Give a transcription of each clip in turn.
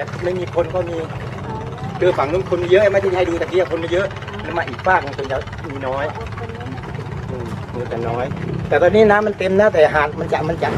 แต่ไม่มีคนก็มีคือฝั่งนู้นคนเยอะไม่ที่ให้ดูตะกี้คนเยอะแล้วมาอีกฝากหนึงคนจะมีน้อยอืมมีแต่น้อย แต่ตอนนี้น้ำมันเต็มนะแต่หาดมันจะมันจะ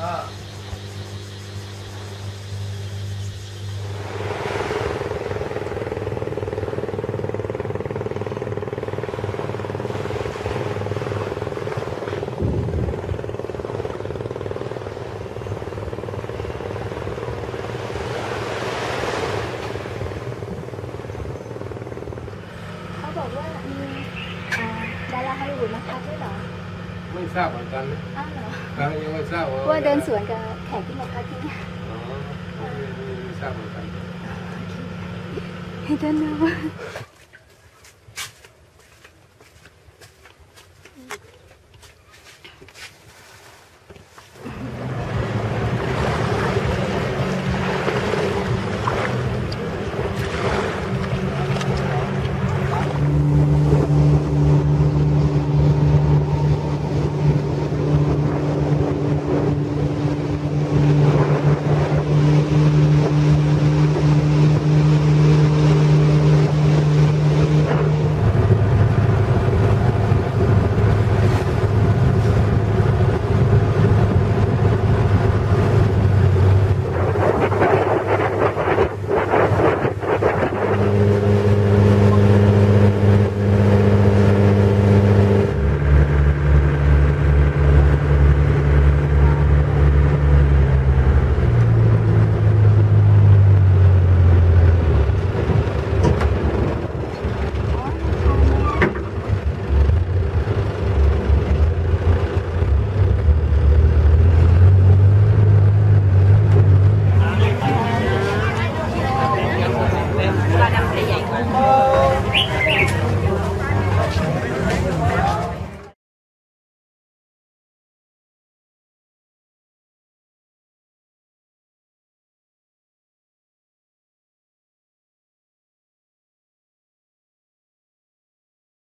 à. bảo là ừ, Đà La Hollywood Massage đấy rồi ไม่ทราบเหมือนกันนะอ้าวเหรอครับยังไม่ทราบว่าว่าเดินสวนกับแขกที่มาพักที่นี่อ๋อไม่ไม่ไม่ทราบเหมือนกัน I don't know